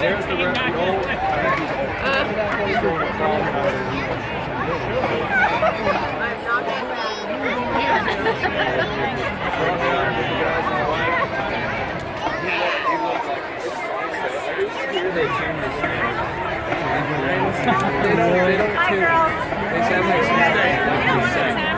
There's, the red goal. They don't Hi, girls. They sound like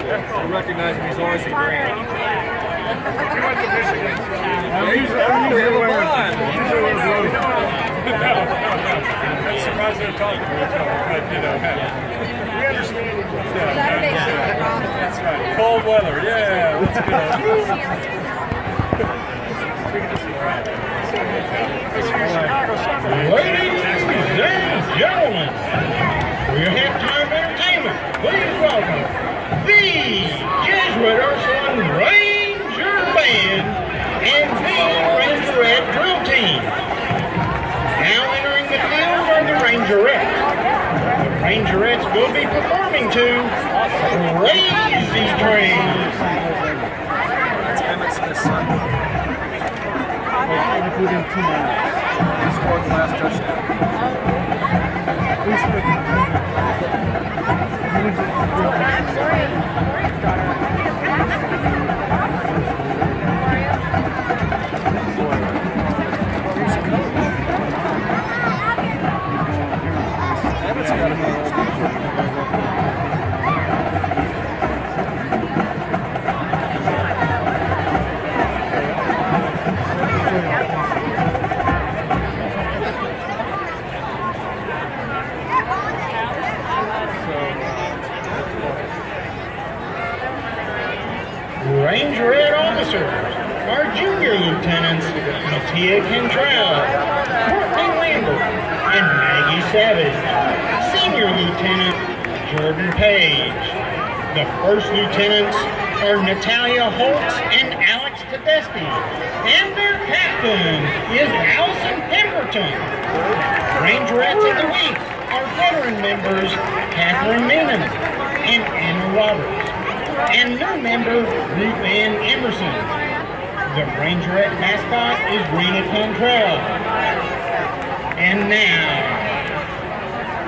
I recognize him. He's always a great. I'm usually, I'm usually wearing, usually wearing blue. I'm surprised they're talking to each other, but you know, we understand each. That's right. Cold weather, yeah, that's good. Ladies and gentlemen, for your halftime entertainment, please welcome the Jesuit Ursuline Ranger Band and the Rangerette Drill Team. Now entering the field are the Rangerettes. The Rangerettes will be performing to Crazy Train. That's Emmitt Smith's son. He scored the last touchdown. Emmitt's Savage. Senior lieutenant Jordan Page. The first lieutenants are Natalia Holtz and Alex Tedeschi. And their captain is Allison Pemberton. Rangerettes of the Week are veteran members Catherine Newman and Anna Roberts and new member Ruth Ann Emerson. The Rangerette mascot is Rena Cantrell. And now,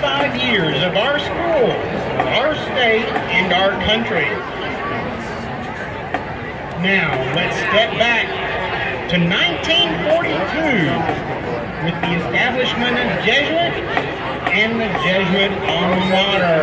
75 years of our school, our state, and our country. Now, let's step back to 1942 with the establishment of Jesuit and the Jesuit alma mater.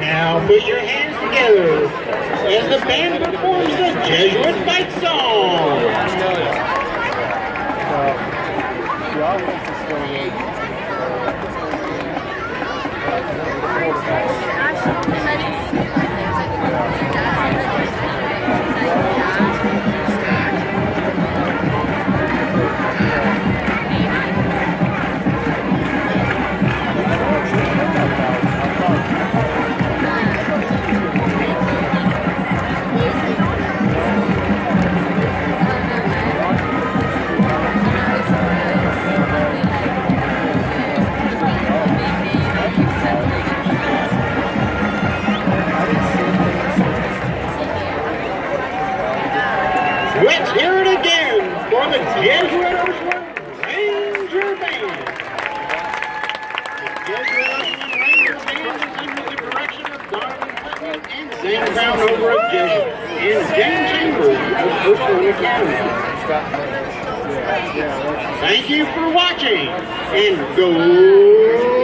Now put your hands together as the band performs the Jesuit fight song. Let's for the Jesuit Ranger Band. The Jesuit Ranger Band is under the direction of Donovan and Sam Brown over at Jesuit and Jane Chambers of Ursuline Academy. Thank you for watching and go